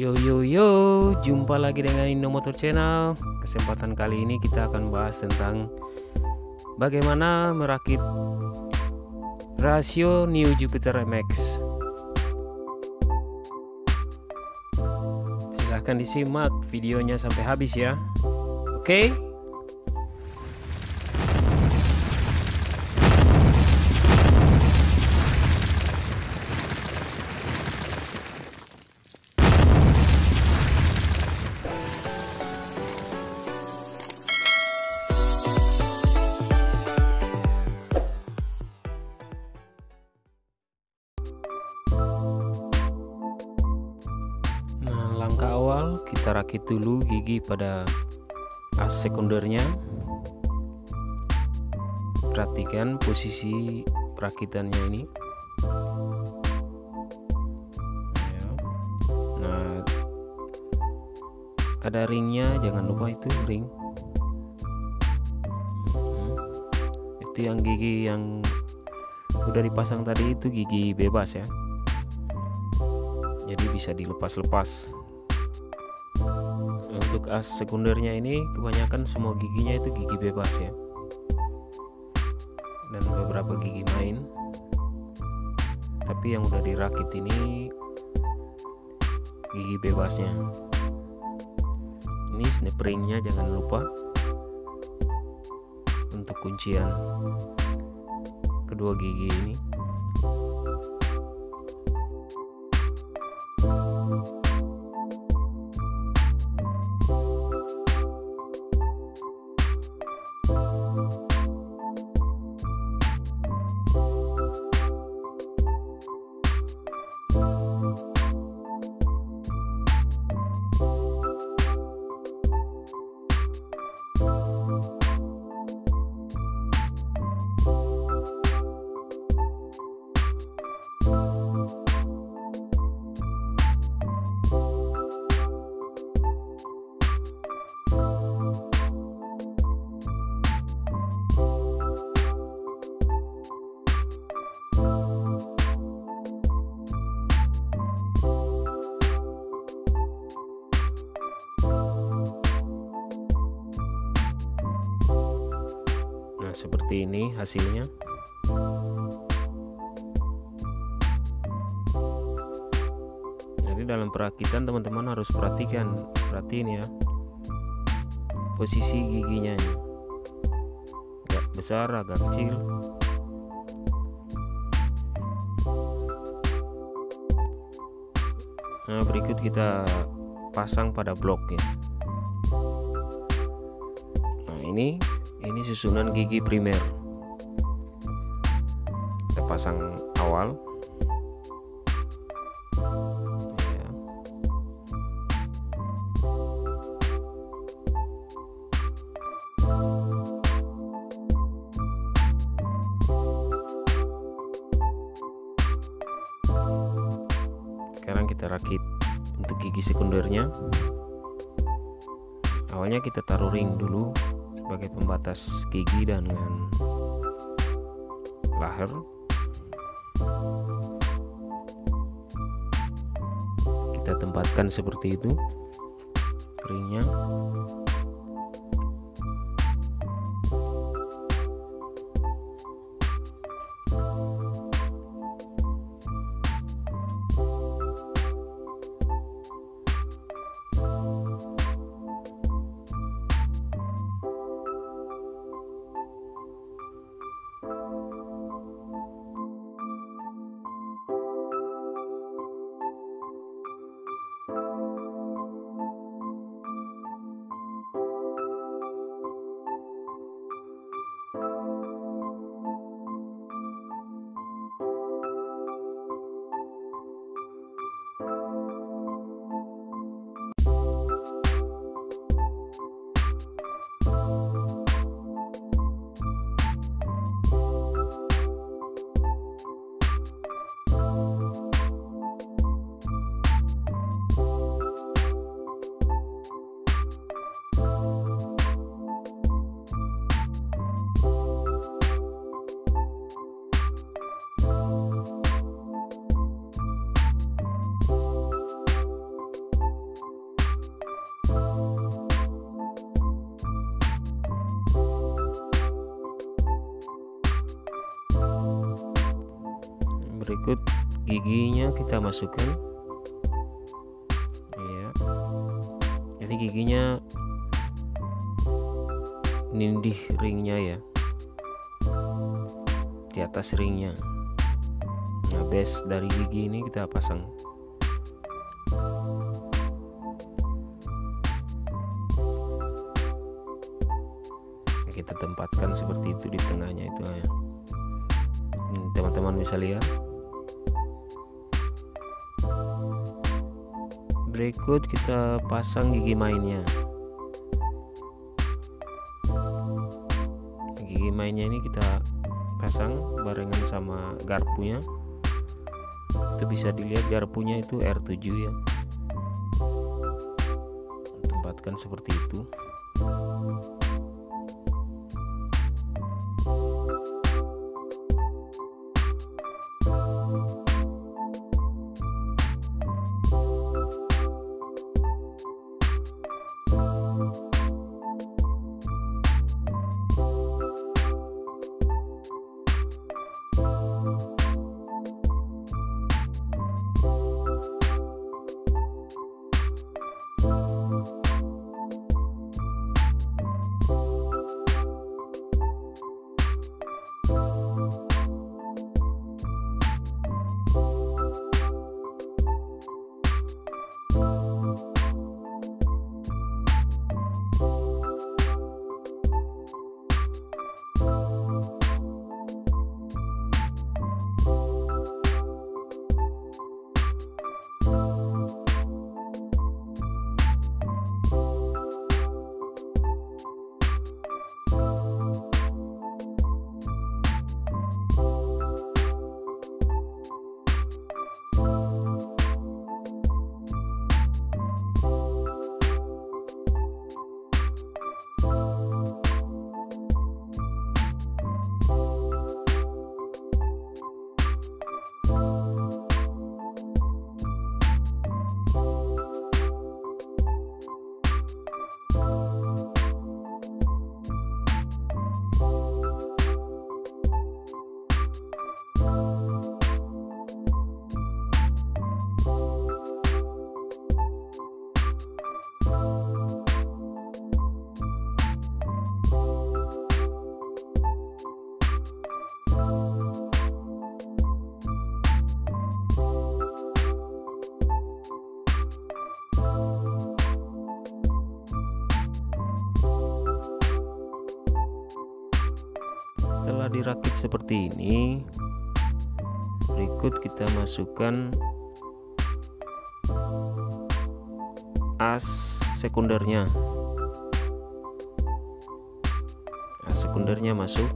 Yo yo yo, jumpa lagi dengan Indomotor Channel. Kesempatan kali ini kita akan bahas tentang bagaimana merakit rasio New Jupiter MX. Silahkan disimak videonya sampai habis ya. Oke? Okay? Kita rakit dulu gigi pada as sekundernya. Perhatikan posisi perakitannya ini. Ya. Nah, ada ringnya, jangan lupa itu ring. Hmm. Itu yang gigi yang udah dipasang tadi itu gigi bebas ya jadi bisa dilepas-lepas untuk as sekundernya ini kebanyakan semua giginya itu gigi bebas ya. Dan beberapa gigi main. Tapi yang udah dirakit ini gigi bebasnya. Ini snap ringnya jangan lupa. Untuk kuncian kedua gigi ini seperti ini hasilnya. Jadi dalam perakitan teman-teman harus perhatikan, perhatiin ya. Posisi giginya ini. Agak besar, agak kecil. Nah, berikut kita pasang pada bloknya. Nah, ini ini susunan gigi primer. Kita pasang awal. Ya. sekarang kita rakit untuk gigi sekundernya. Awalnya kita taruh ring dulu sebagai pembatas gigi dengan lahir. Kita tempatkan seperti itu ringnya berikut giginya kita masukkan. Ya jadi giginya nindih ringnya ya. Di atas ringnya. Nah base dari gigi ini kita pasang. Kita tempatkan seperti itu di tengahnya itu ya. Teman-teman bisa lihat berikut kita pasang gigi mainnya. Gigi mainnya ini kita pasang barengan sama garpunya. Itu bisa dilihat garpunya itu R7 ya. Tempatkan seperti itu setelah dirakit seperti ini. Berikut kita masukkan as sekundernya. As sekundernya masuk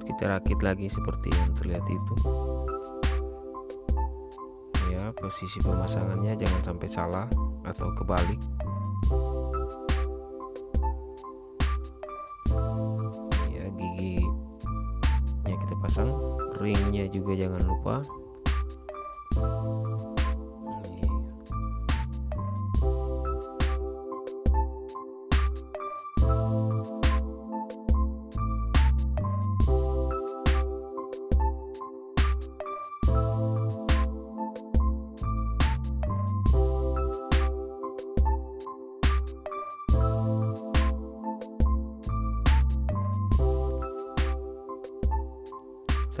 berikut kita rakit lagi seperti yang terlihat itu. Ya posisi pemasangannya jangan sampai salah atau kebalik. Ya gigi nya kita pasang ringnya juga jangan lupa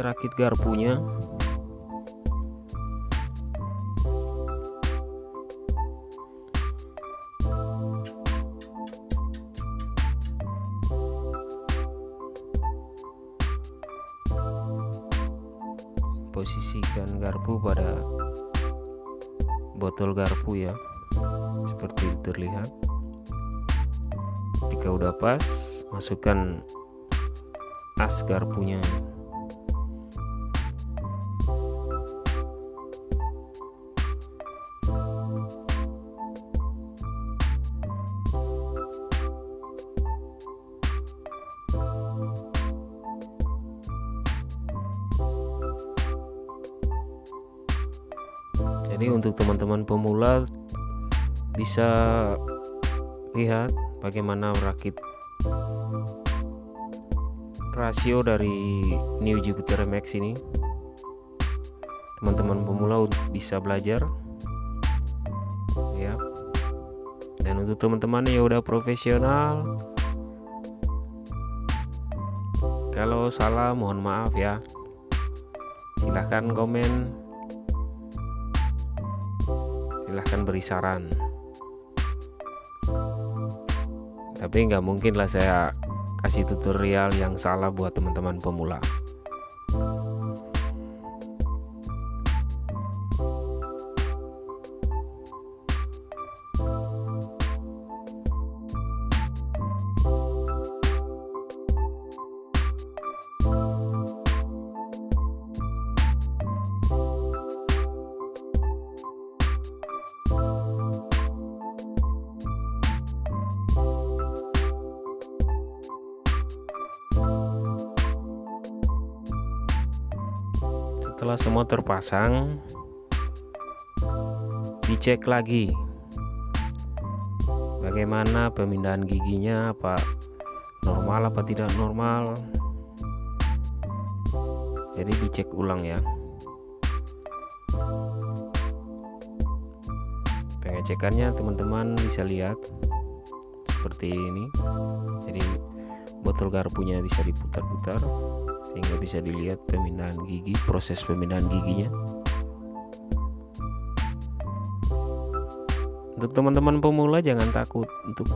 serakit garpunya. Posisikan garpu pada botol garpu ya seperti terlihat. Jika udah pas masukkan as garpunya. Jadi untuk teman-teman pemula bisa lihat bagaimana merakit rasio dari New Jupiter Max ini. Teman-teman pemula bisa belajar. Ya. Dan untuk teman-teman yang udah profesional kalau salah mohon maaf ya. Silahkan komen silahkan beri saran. Tapi nggak mungkin lah saya kasih tutorial yang salah buat teman-teman pemula setelah semua terpasang dicek lagi. Bagaimana pemindahan giginya apa normal apa tidak normal. Jadi dicek ulang ya. Pengecekannya teman-teman bisa lihat seperti ini. Jadi botol garpunya bisa diputar-putar sehingga bisa dilihat pemindahan gigi proses pemindahan giginya. Untuk teman-teman pemula jangan takut untuk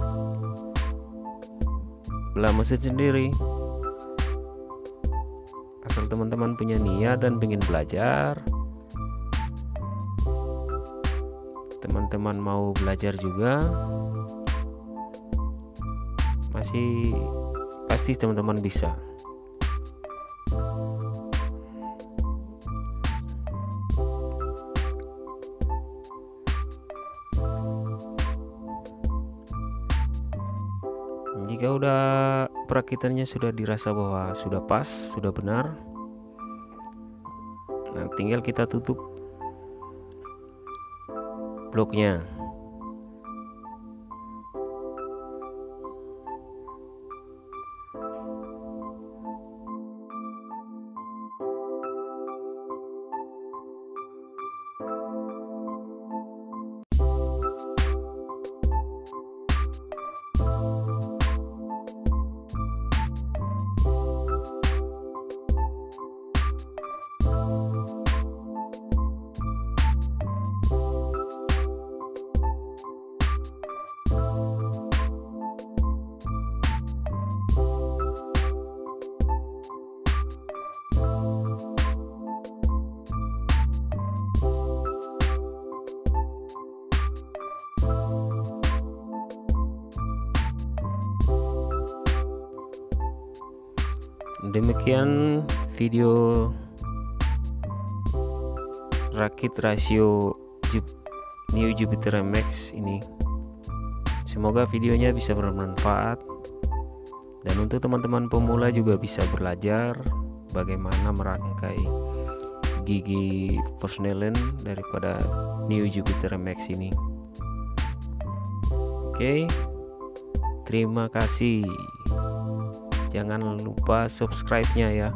belah mesin sendiri. Asal teman-teman punya niat dan ingin belajar. Teman-teman mau belajar juga masih pasti teman-teman bisa jika udah perakitannya sudah dirasa bahwa sudah pas sudah benar. Nah tinggal kita tutup bloknya demikian video rakit rasio New Jupiter MX ini. Semoga videonya bisa bermanfaat. Dan untuk teman-teman pemula juga bisa belajar bagaimana merangkai gigi Forsnellen daripada New Jupiter MX ini. Oke terima kasih jangan lupa subscribe nya ya